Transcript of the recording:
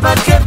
pa' que